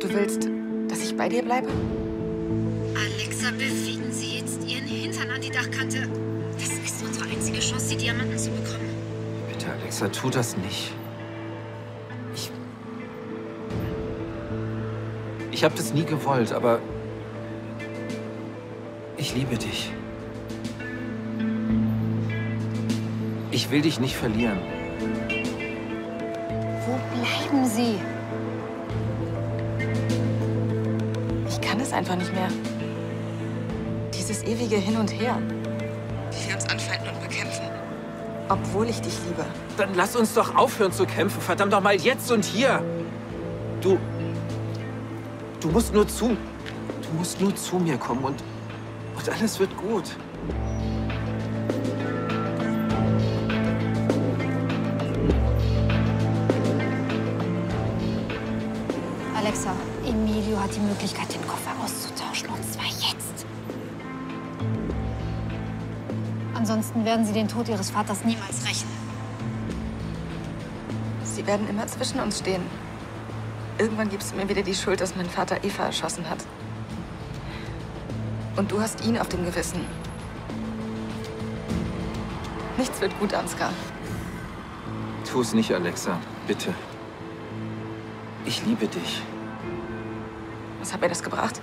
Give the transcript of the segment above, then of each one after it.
Du willst, dass ich bei dir bleibe? Alexa, bewegen Sie jetzt Ihren Hintern an die Dachkante. Das ist unsere einzige Chance, die Diamanten zu bekommen. Bitte, Alexa, tu das nicht. Ich. Ich habe das nie gewollt, aber. Ich liebe dich. Ich will dich nicht verlieren. Es einfach nicht mehr. Dieses ewige Hin und Her. Wie wir uns anfeinden und bekämpfen. Obwohl ich dich liebe. Dann lass uns doch aufhören zu kämpfen. Verdammt doch mal jetzt und hier. Du. Du musst nur zu. Du musst nur zu mir kommen und. Und alles wird gut. Alexa, Emilio hat die Möglichkeit, den Ansonsten werden Sie den Tod Ihres Vaters niemals rächen. Sie werden immer zwischen uns stehen. Irgendwann gibst du mir wieder die Schuld, dass mein Vater Eva erschossen hat. Und du hast ihn auf dem Gewissen. Nichts wird gut, Ansgar. Tu es nicht, Alexa. Bitte. Ich liebe dich. Was hat mir das gebracht?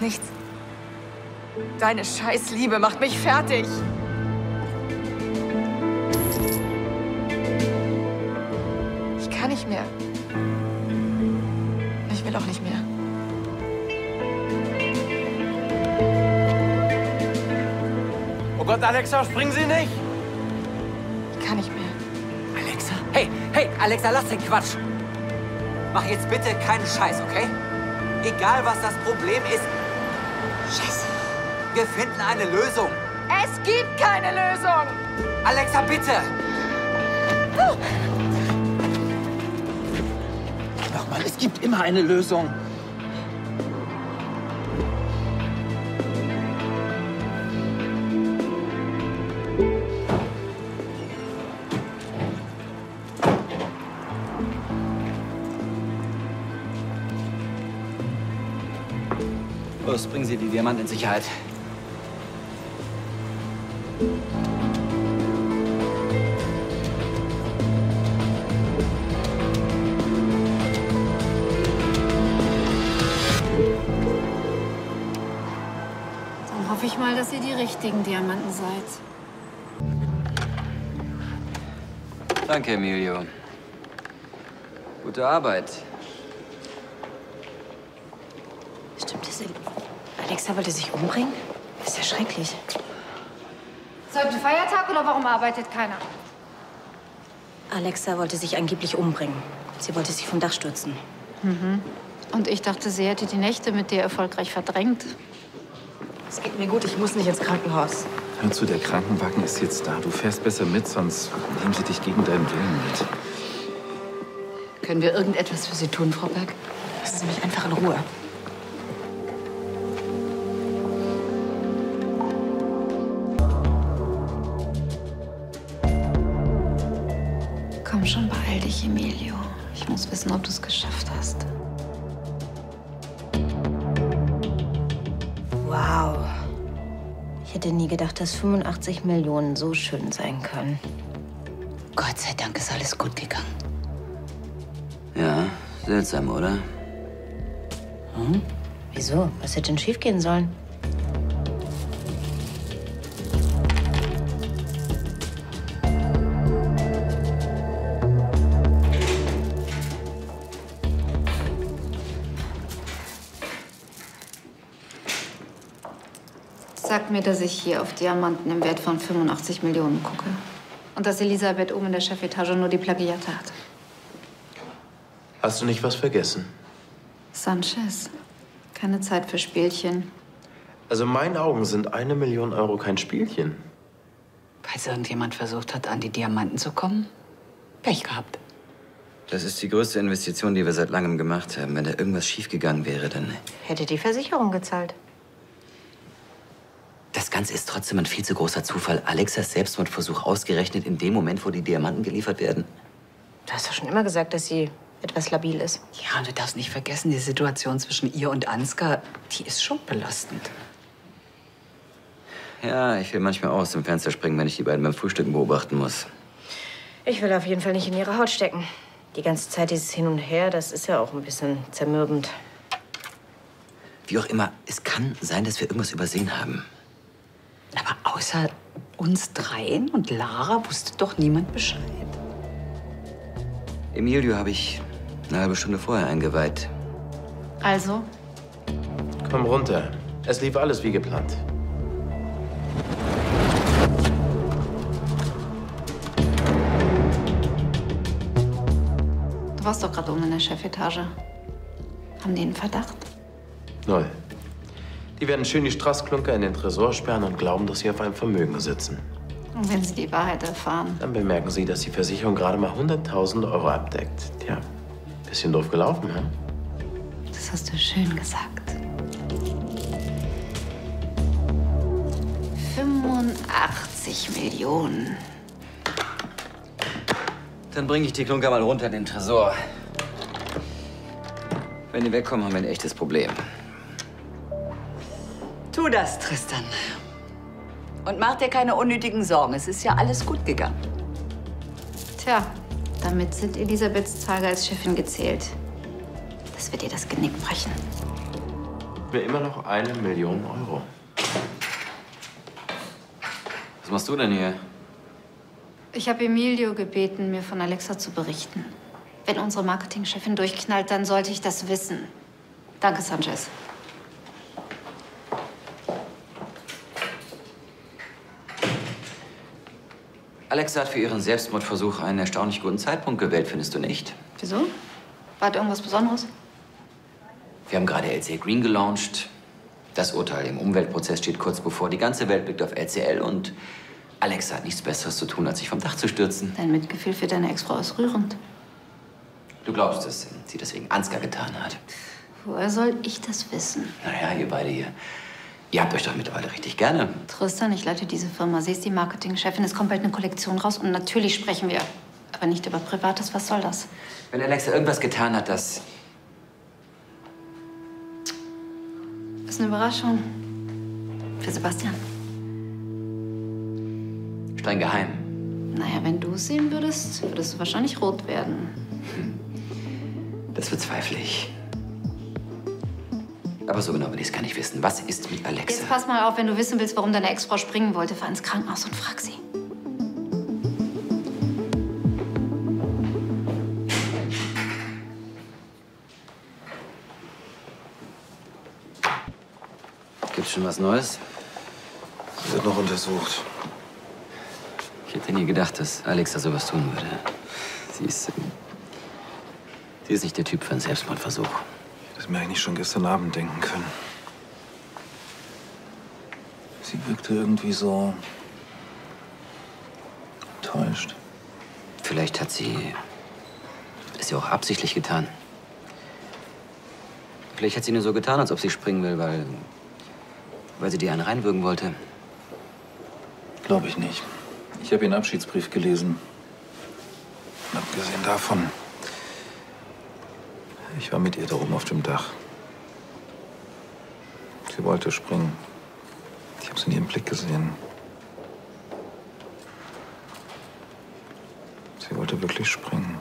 Nichts. Deine Scheißliebe macht mich fertig. Ich kann nicht mehr. Ich will auch nicht mehr. Oh Gott, Alexa, springen Sie nicht! Ich kann nicht mehr. Alexa? Hey, hey, Alexa, lass den Quatsch. Mach jetzt bitte keinen Scheiß, okay? Egal, was das Problem ist. Scheiße. Wir finden eine Lösung. Es gibt keine Lösung! Alexa, bitte! Nochmal, es gibt immer eine Lösung. Los, bringen Sie die Diamanten in Sicherheit. Richtigen Diamanten seid. Danke, Emilio. Gute Arbeit. Stimmt das? Alexa wollte sich umbringen? Ist ja schrecklich. Ist heute Feiertag oder warum arbeitet keiner? Alexa wollte sich angeblich umbringen. Sie wollte sich vom Dach stürzen. Und ich dachte, sie hätte die Nächte mit dir erfolgreich verdrängt. Es geht mir gut, ich muss nicht ins Krankenhaus. Hör zu, der Krankenwagen ist jetzt da. Du fährst besser mit, sonst nehmen sie dich gegen deinen Willen mit. Können wir irgendetwas für Sie tun, Frau Berg? Lassen Sie mich einfach in Ruhe. Komm schon, beeil dich, Emilio. Ich muss wissen, ob du es geschafft hast. Ich hätte nie gedacht, dass 85 Millionen so schön sein können. Gott sei Dank ist alles gut gegangen. Ja, seltsam, oder? Wieso? Was hätte denn schiefgehen sollen? Mir, dass ich hier auf Diamanten im Wert von 85 Millionen gucke. Und dass Elisabeth oben in der Chefetage nur die Plagiate hat. Hast du nicht was vergessen? Sanchez. Keine Zeit für Spielchen. Also in meinen Augen sind eine Million Euro kein Spielchen. Falls irgendjemand versucht hat, an die Diamanten zu kommen, Pech gehabt. Das ist die größte Investition, die wir seit langem gemacht haben. Wenn da irgendwas schiefgegangen wäre, dann. Hätte die Versicherung gezahlt. Das Ganze ist trotzdem ein viel zu großer Zufall. Alexas Selbstmordversuch ausgerechnet in dem Moment, wo die Diamanten geliefert werden. Du hast doch schon immer gesagt, dass sie etwas labil ist. Ja, und du darfst nicht vergessen, die Situation zwischen ihr und Ansgar, die ist schon belastend. Ja, ich will manchmal aus dem Fenster springen, wenn ich die beiden beim Frühstücken beobachten muss. Ich will auf jeden Fall nicht in ihre Haut stecken. Die ganze Zeit dieses Hin und Her, das ist ja auch ein bisschen zermürbend. Wie auch immer, es kann sein, dass wir irgendwas übersehen haben. Aber außer uns dreien und Lara wusste doch niemand Bescheid. Emilio habe ich eine halbe Stunde vorher eingeweiht. Also? Komm runter. Es lief alles wie geplant. Du warst doch gerade oben in der Chefetage. Haben die einen Verdacht? Null. Die werden schön die Straßklunker in den Tresor sperren und glauben, dass sie auf einem Vermögen sitzen. Und wenn sie die Wahrheit erfahren? Dann bemerken sie, dass die Versicherung gerade mal 100.000 Euro abdeckt. Tja, bisschen doof gelaufen, hä? Das hast du schön gesagt. 85 Millionen. Dann bringe ich die Klunker mal runter in den Tresor. Wenn die wegkommen, haben wir ein echtes Problem. Das, Tristan. Und mach dir keine unnötigen Sorgen. Es ist ja alles gut gegangen. Tja, damit sind Elisabeths Tage als Chefin gezählt. Das wird ihr das Genick brechen. Mir immer noch eine Million Euro. Was machst du denn hier? Ich habe Emilio gebeten, mir von Alexa zu berichten. Wenn unsere Marketingchefin durchknallt, dann sollte ich das wissen. Danke, Sanchez. Alexa hat für ihren Selbstmordversuch einen erstaunlich guten Zeitpunkt gewählt, findest du nicht? Wieso? War da irgendwas Besonderes? Wir haben gerade LCL Green gelauncht. Das Urteil im Umweltprozess steht kurz bevor. Die ganze Welt blickt auf LCL und Alexa hat nichts Besseres zu tun, als sich vom Dach zu stürzen. Dein Mitgefühl für deine Ex-Frau ist rührend. Du glaubst, dass sie das wegen Ansgar getan hat. Woher soll ich das wissen? Naja, ihr beide hier. Ihr habt euch doch mittlerweile richtig gerne. Tristan, ich leite diese Firma. Sie ist die Marketingchefin. Es kommt bald eine Kollektion raus und natürlich sprechen wir. Aber nicht über Privates. Was soll das? Wenn Alexa irgendwas getan hat, das. Ist eine Überraschung. Für Sebastian. streng geheim. Naja, wenn du es sehen würdest, würdest du wahrscheinlich rot werden. Das bezweifle ich. Aber so genau will ich es gar nicht wissen. Was ist mit Alexa? Jetzt pass mal auf, wenn du wissen willst, warum deine Ex-Frau springen wollte, fahr ins Krankenhaus und frag sie. Gibt's schon was Neues? Wird noch untersucht. Ich hätte nie gedacht, dass Alexa sowas tun würde. Sie ist. ähm, Sie ist nicht der Typ für einen Selbstmordversuch. Das mir eigentlich schon gestern Abend denken können. Sie wirkte irgendwie so enttäuscht. Vielleicht hat sie es ja auch absichtlich getan. Vielleicht hat sie nur so getan, als ob sie springen will, weil, weil sie dir einen reinwürgen wollte. Glaube ich nicht. Ich habe ihren Abschiedsbrief gelesen. Und abgesehen davon, ich war mit ihr da oben auf dem Dach. Sie wollte springen. Ich habe es in ihrem Blick gesehen. Sie wollte wirklich springen.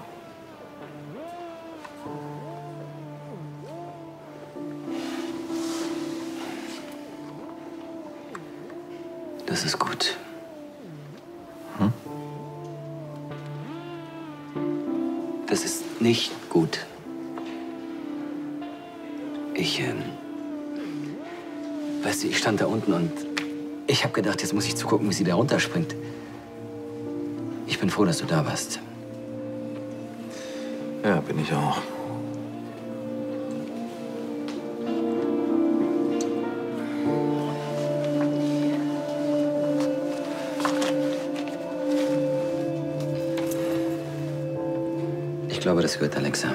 Das ist gut. Das ist nicht gut. Weißt du, ich stand da unten und ich habe gedacht, jetzt muss ich zugucken, wie sie da runterspringt. Ich bin froh, dass du da warst. Ja, bin ich auch. Ich glaube, das gehört Alexa.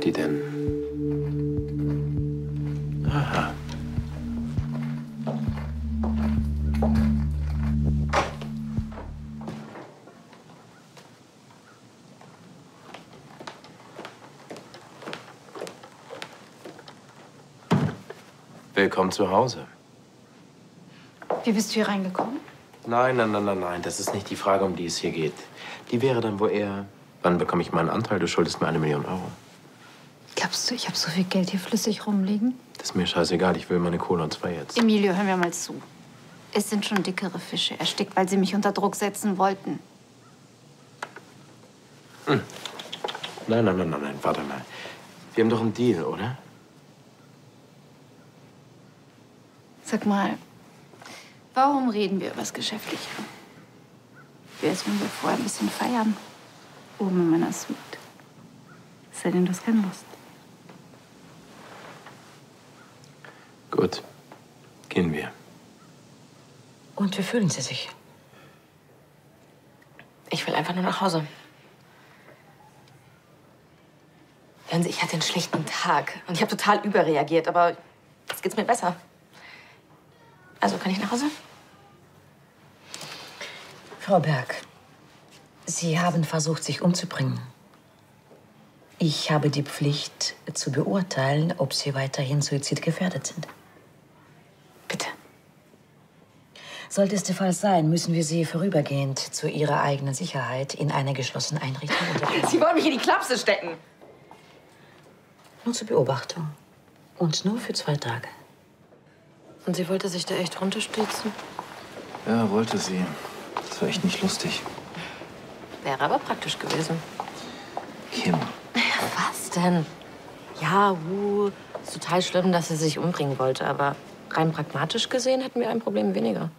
Die denn? Aha. Willkommen zu Hause. Wie bist du hier reingekommen? Nein, nein, nein, nein, nein. Das ist nicht die Frage, um die es hier geht. Die wäre dann wohl eher, wann bekomme ich meinen Anteil? Du schuldest mir eine Million Euro. Glaubst du, ich habe so viel Geld hier flüssig rumliegen? Das ist mir scheißegal. Ich will meine Kohle und zwar jetzt. Emilio, hör mir mal zu. Es sind schon dickere Fische erstickt, weil sie mich unter Druck setzen wollten. Nein, nein, nein, nein, nein. Warte mal. Wir haben doch einen Deal, oder? Sag mal, warum reden wir über das Geschäftliche? Wie wär's, wenn wir vorher ein bisschen feiern? Oben in meiner Suite. Sei denn, du hast keine Lust. Gut. Gehen wir. Und wie fühlen Sie sich? Ich will einfach nur nach Hause. Hören Sie, ich hatte einen schlechten Tag und ich habe total überreagiert, aber jetzt geht's mir besser. Also kann ich nach Hause? Frau Berg, Sie haben versucht, sich umzubringen. Ich habe die Pflicht, zu beurteilen, ob Sie weiterhin suizidgefährdet sind. Bitte. Sollte es der Fall sein, müssen wir Sie vorübergehend zu Ihrer eigenen Sicherheit in eine geschlossene Einrichtung unterbringen. Sie wollen mich in die Klapse stecken. Nur zur Beobachtung. Und nur für zwei Tage. Und sie wollte sich da echt runterstürzen? Ja, wollte sie. Das war echt nicht lustig. Wäre aber praktisch gewesen. Kim, Was denn? Ja, uh, ist total schlimm, dass sie sich umbringen wollte, aber rein pragmatisch gesehen hätten wir ein Problem weniger.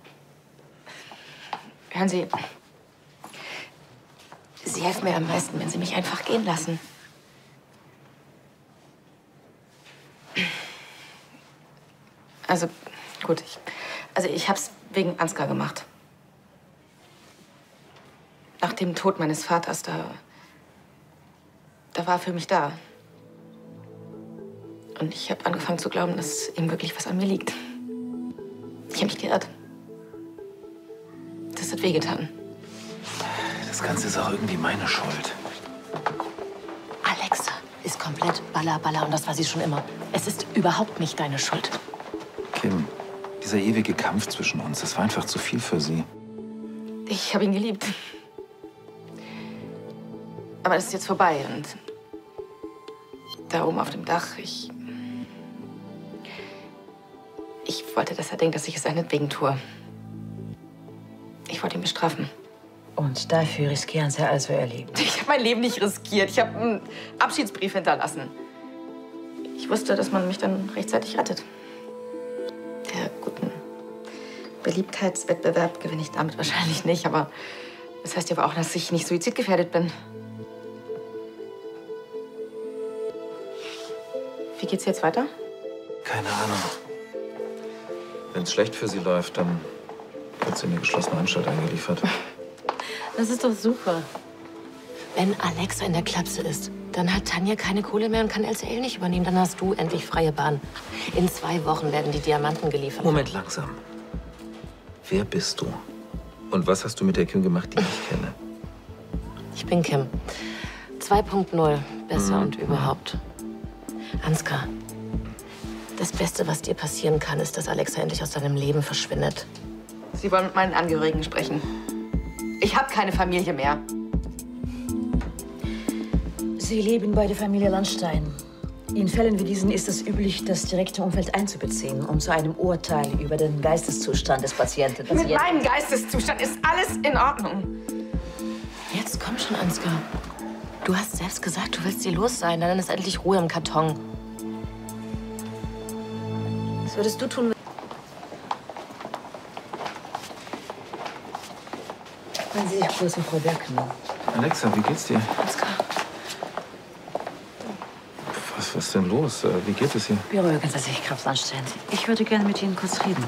Hören Sie, Sie helfen mir am meisten, wenn Sie mich einfach gehen lassen. Also, gut, ich, also ich hab's wegen Ansgar gemacht. Nach dem Tod meines Vaters, da, da war er für mich da. Und ich habe angefangen zu glauben, dass ihm wirklich was an mir liegt. Ich habe mich geirrt. Das hat wehgetan. das Ganze ist auch irgendwie meine Schuld. Alexa ist komplett baller, baller und das war sie schon immer. Es ist überhaupt nicht deine Schuld. Kim, dieser ewige Kampf zwischen uns, das war einfach zu viel für sie. Ich habe ihn geliebt. Aber das ist jetzt vorbei und da oben auf dem Dach, ich. Ich wollte, dass er denkt, dass ich es seinetwegen tue. Ich wollte ihn bestrafen. Und dafür riskieren Sie also Ihr Leben. Ich habe mein Leben nicht riskiert. Ich habe einen Abschiedsbrief hinterlassen. Ich wusste, dass man mich dann rechtzeitig rettet. Der guten Beliebtheitswettbewerb gewinne ich damit wahrscheinlich nicht, aber das heißt ja aber auch, dass ich nicht suizidgefährdet bin. Geht's jetzt weiter? Keine Ahnung. Wenn es schlecht für sie läuft, dann wird sie in die geschlossene Anstalt eingeliefert. Das ist doch super. Wenn Alexa in der Klapse ist, dann hat Tanja keine Kohle mehr und kann LCL nicht übernehmen. Dann hast du endlich freie Bahn. In zwei Wochen werden die Diamanten geliefert. Moment, langsam. Wer bist du? Und was hast du mit der Kim gemacht, die ich kenne? Ich bin Kim. 2.0. Besser und überhaupt. Ansgar, das Beste, was dir passieren kann, ist, dass Alexa endlich aus deinem Leben verschwindet. Sie wollen mit meinen Angehörigen sprechen. Ich habe keine Familie mehr. Sie leben bei der Familie Landstein. In Fällen wie diesen ist es üblich, das direkte Umfeld einzubeziehen, um zu einem Urteil über den Geisteszustand des Patienten Mit meinem Geisteszustand ist alles in Ordnung. Jetzt komm schon, Ansgar. Du hast selbst gesagt, du willst hier los sein. Dann ist endlich Ruhe im Karton. Was würdest du tun? Wenn Sie sich kurz um Frau Berg kümmern. Alexa, wie geht's dir? Ansgar. Was, was ist denn los? Äh, Wie geht es hier? Beruhigen Sie sich, Graf Landstein. Ich würde gerne mit Ihnen kurz reden.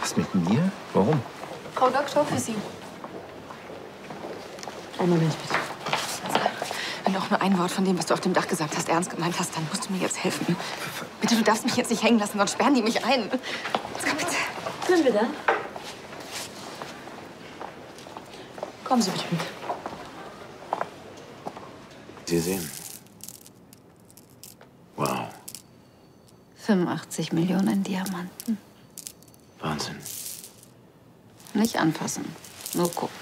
Was mit mir? Warum? Frau Doktor, für Sie. Einen Moment, bitte. Wenn du auch nur ein Wort von dem, was du auf dem Dach gesagt hast, ernst gemeint hast, dann musst du mir jetzt helfen. Bitte, du darfst mich jetzt nicht hängen lassen, sonst sperren die mich ein. Jetzt komm bitte. Können wir dann? Kommen Sie bitte mit. Sie sehen. Wow, 85 Millionen Diamanten. Wahnsinn. Nicht anfassen. Nur gucken.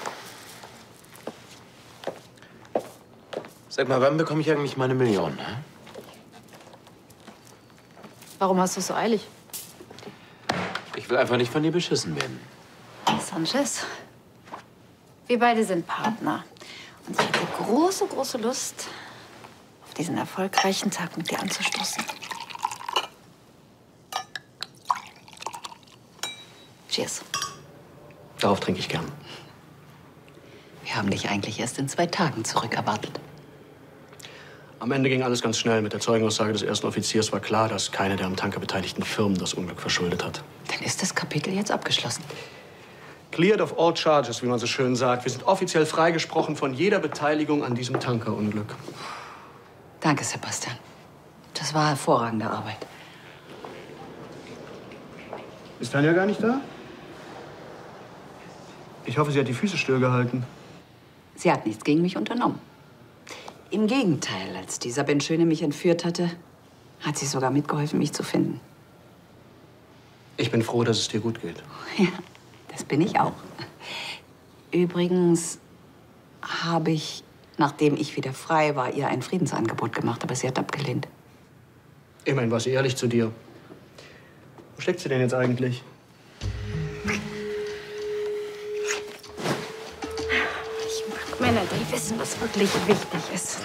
Sag mal, wann bekomme ich eigentlich meine Million? hä? Warum hast du es so eilig? Ich will einfach nicht von dir beschissen werden. Sanchez, wir beide sind Partner. Und ich hätte große, große Lust, auf diesen erfolgreichen Tag mit dir anzustoßen. Cheers. Darauf trinke ich gern. Wir haben dich eigentlich erst in zwei Tagen zurückerwartet. Am Ende ging alles ganz schnell. Mit der Zeugenaussage des ersten Offiziers war klar, dass keine der am Tanker beteiligten Firmen das Unglück verschuldet hat. Dann ist das Kapitel jetzt abgeschlossen. Cleared of all charges, wie man so schön sagt. Wir sind offiziell freigesprochen von jeder Beteiligung an diesem Tankerunglück. Danke, Sebastian. Das war hervorragende Arbeit. Ist Tanja gar nicht da? Ich hoffe, sie hat die Füße stillgehalten. Sie hat nichts gegen mich unternommen. Im Gegenteil, als dieser Ben Schöne mich entführt hatte, hat sie sogar mitgeholfen, mich zu finden. Ich bin froh, dass es dir gut geht. Ja, das bin ich auch. Übrigens habe ich, nachdem ich wieder frei war, ihr ein Friedensangebot gemacht, aber sie hat abgelehnt. Immerhin war sie ehrlich zu dir. Wo steckt sie denn jetzt eigentlich? Männer, die wissen, was wirklich wichtig ist.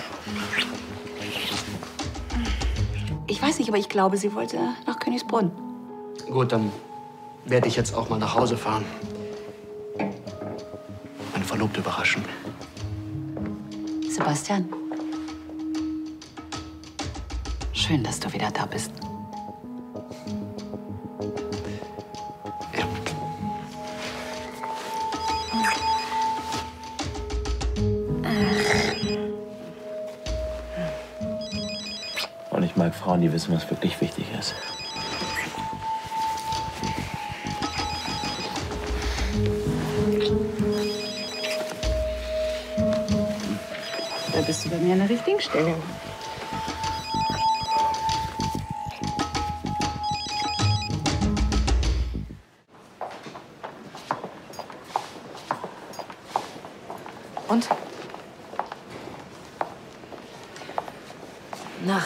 Ich weiß nicht, aber ich glaube, sie wollte nach Königsbrunn. Gut, dann werde ich jetzt auch mal nach Hause fahren. Meine Verlobte überraschen. Sebastian. Schön, dass du wieder da bist. Frauen, die wissen, was wirklich wichtig ist. Da bist du bei mir an der richtigen Stelle.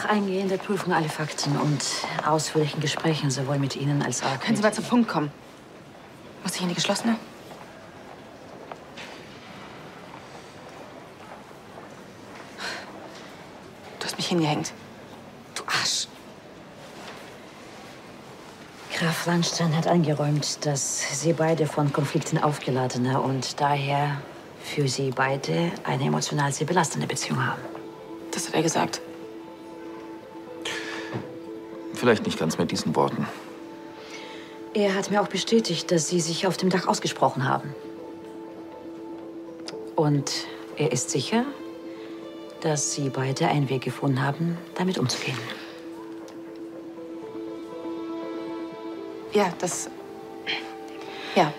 Nach eingehender Prüfung aller Fakten und ausführlichen Gesprächen sowohl mit Ihnen als auch Können Sie mal zum Punkt kommen? Muss ich in die geschlossene? Du hast mich hingehängt. Du Arsch. Graf Landstein hat eingeräumt, dass Sie beide von Konflikten aufgeladene und daher für Sie beide eine emotional sehr belastende Beziehung haben. Das hat er gesagt. Vielleicht nicht ganz mit diesen Worten. Er hat mir auch bestätigt, dass Sie sich auf dem Dach ausgesprochen haben. Und er ist sicher, dass Sie beide einen Weg gefunden haben, damit umzugehen. Ja, das. Ja.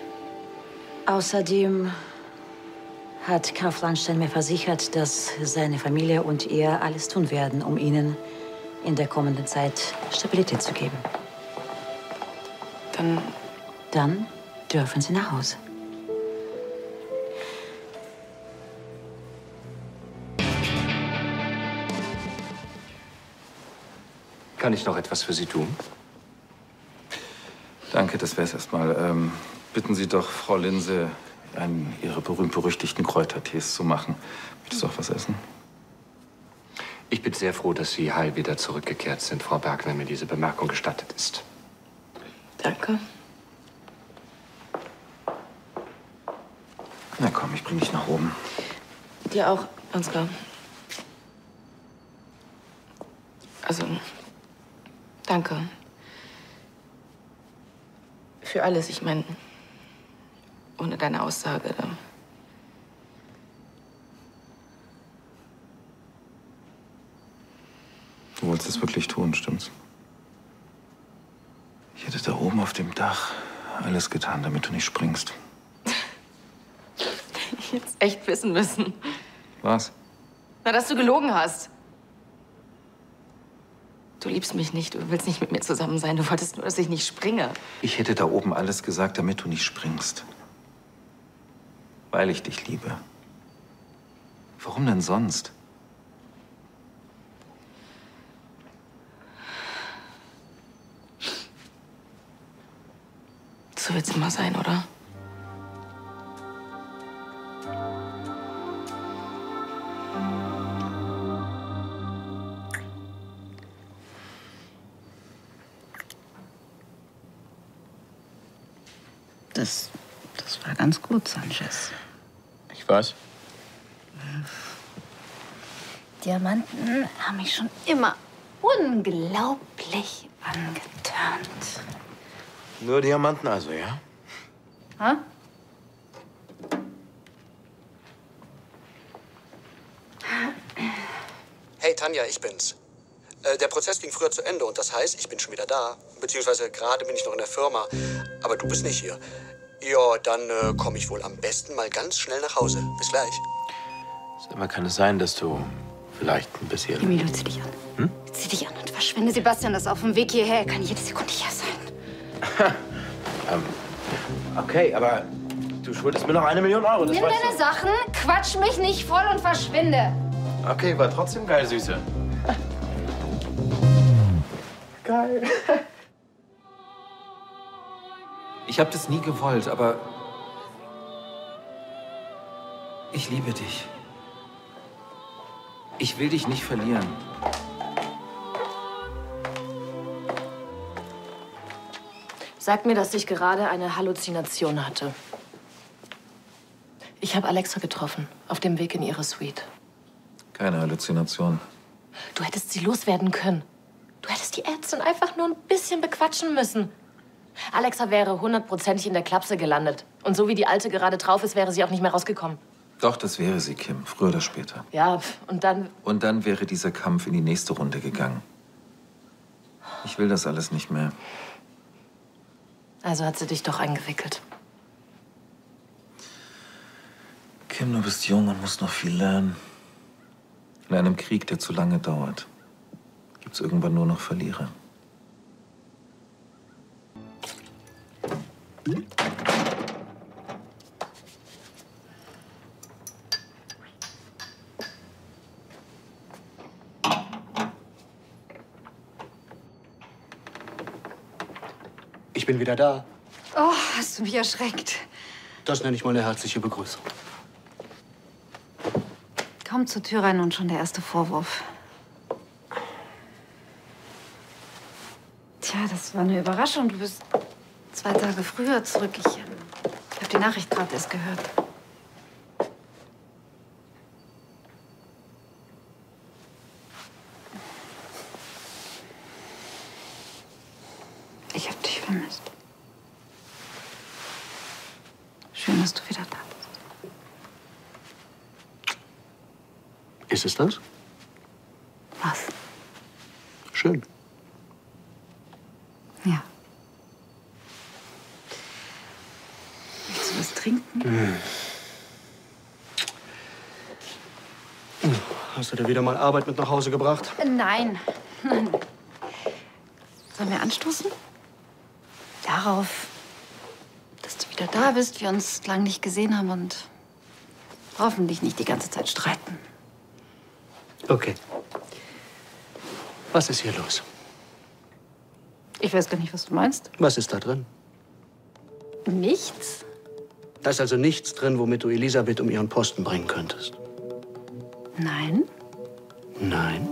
Außerdem hat Graf Landstein mir versichert, dass seine Familie und er alles tun werden, um Ihnen in der kommenden Zeit Stabilität zu geben. Dann. Dann dürfen Sie nach Hause. Kann ich noch etwas für Sie tun? Danke, das wäre es erstmal. Ähm, bitten Sie doch Frau Linse, einen Ihrer berühmt-berüchtigten Kräutertees zu machen. Möchtest du auch was essen? Ich bin sehr froh, dass Sie heil wieder zurückgekehrt sind, Frau Berg, wenn mir diese Bemerkung gestattet ist. Danke. Na komm, ich bring dich nach oben. Dir auch, Ansgar. Also, danke. Für alles. Ich meine, ohne deine Aussage, da wolltest es wirklich tun, stimmt's? Ich hätte da oben auf dem Dach alles getan, damit du nicht springst. Ich hätte es echt wissen müssen. Was? Na, dass du gelogen hast. Du liebst mich nicht, du willst nicht mit mir zusammen sein. Du wolltest nur, dass ich nicht springe. Ich hätte da oben alles gesagt, damit du nicht springst. Weil ich dich liebe. Warum denn sonst? So wird's immer sein, oder? Das, das war ganz gut, Sanchez. Ich weiß. Diamanten haben mich schon immer unglaublich angeturnt. Nur Diamanten also, ja? Ha? Hey, Tanja, ich bin's. Äh, der Prozess ging früher zu Ende und das heißt, ich bin schon wieder da. Beziehungsweise gerade bin ich noch in der Firma. Aber du bist nicht hier. Ja, dann äh, komme ich wohl am besten mal ganz schnell nach Hause. Bis gleich. Sag mal, kann es sein, dass du vielleicht ein bisschen... Emilio, zieh dich an. Hm? Zieh dich an und verschwinde. Sebastian ist auf dem Weg hierher. Er kann jede Sekunde hier sein. Ähm, okay, aber du schuldest mir noch eine Million Euro, das Nimm deine Sachen, quatsch mich nicht voll und verschwinde. du. Okay, war trotzdem geil, Süße. Geil. Ich habe das nie gewollt, aber ich liebe dich. Ich will dich nicht verlieren. Sag mir, dass ich gerade eine Halluzination hatte. Ich habe Alexa getroffen, auf dem Weg in ihre Suite. Keine Halluzination. Du hättest sie loswerden können. Du hättest die Ärztin einfach nur ein bisschen bequatschen müssen. Alexa wäre hundertprozentig in der Klapse gelandet. Und so wie die Alte gerade drauf ist, wäre sie auch nicht mehr rausgekommen. Doch, das wäre sie, Kim. Früher oder später. Ja, und dann. Und dann wäre dieser Kampf in die nächste Runde gegangen. Ich will das alles nicht mehr. Also hat sie dich doch eingewickelt. Kim, du bist jung und musst noch viel lernen. In einem Krieg, der zu lange dauert, gibt's irgendwann nur noch Verlierer. Ich bin wieder da. Oh, hast du mich erschreckt. Das nenne ich mal eine herzliche Begrüßung. Kaum zur Tür rein und schon der erste Vorwurf. Tja, das war eine Überraschung. Du bist zwei Tage früher zurück. Ich ähm, habe die Nachricht gerade erst gehört. Ich habe dich vermisst. Schön, dass du wieder da bist. Ist das? Was? Schön. Ja. Willst du was trinken? Hm. Hast du dir wieder mal Arbeit mit nach Hause gebracht? Nein. Nein. Sollen wir anstoßen? Darauf, dass du wieder da bist, wir uns lang nicht gesehen haben und hoffentlich nicht die ganze Zeit streiten. Okay. Was ist hier los? Ich weiß gar nicht, was du meinst. Was ist da drin? Nichts? Da ist also nichts drin, womit du Elisabeth um ihren Posten bringen könntest. Nein. Nein.